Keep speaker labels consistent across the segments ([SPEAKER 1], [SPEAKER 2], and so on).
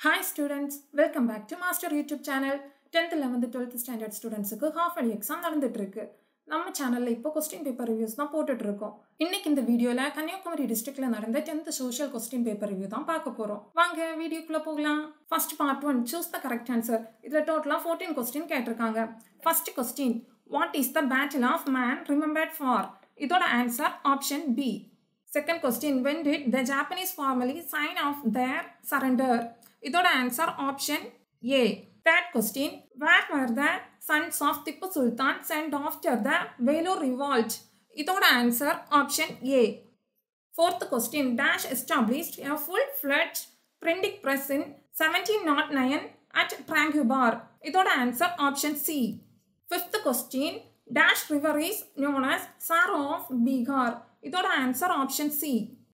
[SPEAKER 1] Hi students welcome back to master YouTube channel tenth eleventh twelfth standard ஸ்டூடெண்ட்ஸுக்கு half yearly exam நடந்துட்டு இருக்கு நம்ம சேனலில் இப்போ கொஸ்டின் பேப்பர் ரிவ்யூஸ் தான் போட்டுட்டு இருக்கோம் இன்னைக்கு இந்த வீடியோவில் கன்னியாகுமரி டிஸ்ட்ரிக்ட்ல நடந்த tenth social question paper review தான் பார்க்க போகிறோம் வாங்க வீடியோக்குள்ளே போகலாம். First part one choose the correct answer இதில் டோட்டலாக ஃபோர்டீன் கொஸ்டின் கேட்டிருக்காங்க. First question what is the battle of man remembered for இதோட answer option B second question when did the Japanese formally sign of their surrender இதோட answer option A third question where were the sons of Tipu Sultan sent after the Vellore revolt இதோட answer option A fourth question dash established a full fledged printing press in seventeen nought nine at Tranquebar இதோட answer option C fifth question dash river is known as sorrow of Bihar இதோட answer option C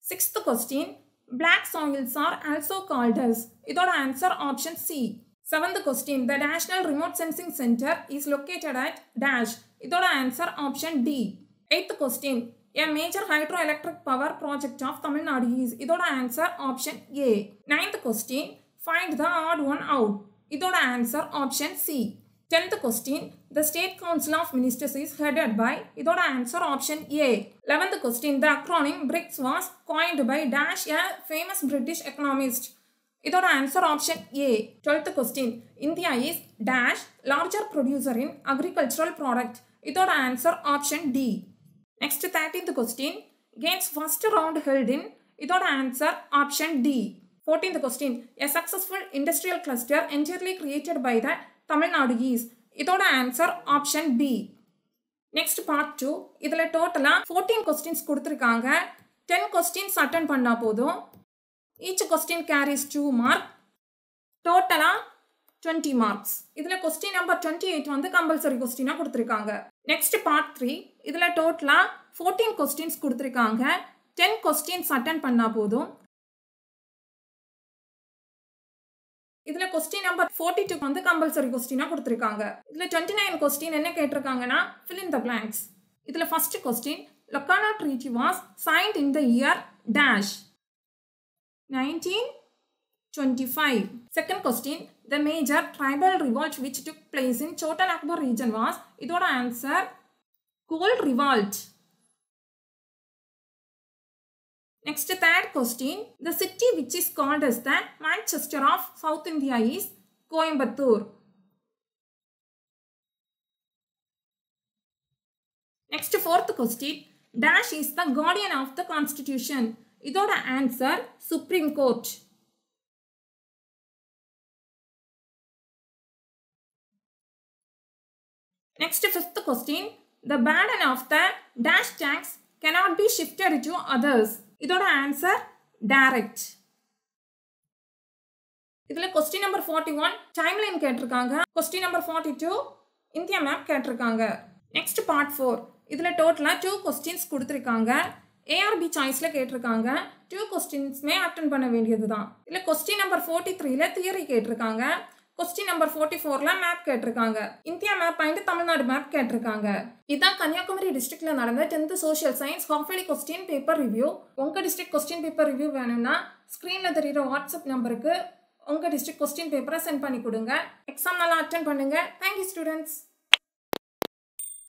[SPEAKER 1] sixth question black soils are also called as? Itoda answer option C. Seventh question. The National Remote Sensing Center is located at dash. Itoda answer option D. Eighth question. A major hydroelectric power project of Tamil Nadu is? Itoda answer option A. Ninth question. Find the odd one out. Itoda answer option C. tenth question the state council of ministers is headed by இதோட answer option A eleventh question the acronym BRICS was coined by dash a famous British economist இதோட answer option A twelfth question India is dash larger producer in agricultural product இதோட answer option D next thirteenth question games first round held in இதோட answer option D fourteenth question a successful industrial cluster entirely created by the Tamil Nadu is இதோட answer option B next part two இதில் டோட்டலாக fourteen questions கொடுத்துருக்காங்க. Ten questions attend பண்ணால் போதும். Each question carries two mark டோட்டலாக twenty marks இதில் question number twenty eight வந்து compulsory கொஸ்டினாக கொடுத்துருக்காங்க. நெக்ஸ்ட் பார்ட் த்ரீ இதில் டோட்டலாக ஃபோர்டீன் கொஸ்டின்ஸ் கொடுத்துருக்காங்க. டென் கொஸ்டின்ஸ் அட்டன் பண்ணால் போதும். இதுல கொஸ்டின் நம்பர் ஃபோர்ட்டி டூ வந்து கம்பல்சரி கொஸ்டினா கொடுத்துருக்காங்க. இதுல டுவெண்ட்டி நைன் கொஸ்டின் என்ன கேட்டிருக்காங்கன்னா ஃபில் இன் த பிளாங்க்ஸ் இதுல first question Locarno treaty was signed in the year dash nineteen twenty five second question the major tribal revolt which took place in Chota Nagpur region was இதோட answer Kol revolt Next, third question. The city which is called as the Manchester of South India is Coimbatore. Next, fourth question. Dash is the guardian of the constitution. இதோட answer Supreme Court. Next, fifth question. The burden of the dash tax cannot be shifted to others. இதோட answer direct இதில் question number forty one timeline கேட்டிருக்காங்க. Question number forty two India map கேட்டிருக்காங்க. Next part four இதில் டோட்டலாக two questions கொடுத்துருக்காங்க. ஏஆர்பி சாய்ஸில் கேட்டிருக்காங்க. டூ கொஸ்டின்ஸ்மே அட்டன் பண்ண வேண்டியது தான் இல்லை கொஸ்டின் நம்பர் ஃபோர்ட்டி த்ரீல தியரி கேட்டிருக்காங்க. கொஸ்டின் நம்பர் ஃபோர்ட்டி ஃபோர்ல மேப் கேட்டிருக்காங்க. India map point Tamil Nadu map கேட்டிருக்காங்க. இதான் கன்னியாகுமரி டிஸ்ட்ரிக்ட்ல நடந்த tenth social science half yearly question paper review உங்க டிஸ்ட்ரிக்ட் கொஸ்டின் பேப்பர் ரிவ்யூ வேணும்னா ஸ்க்ரீன்ல தெரியுற வாட்ஸ்அப் நம்பருக்கு உங்க டிஸ்ட்ரிக்ட் கொஸ்டின் பேப்பரை சென்ட் பண்ணி கொடுங்க. எக்ஸாம் நல்லா அட்டன் பண்ணுங்க. Thank you students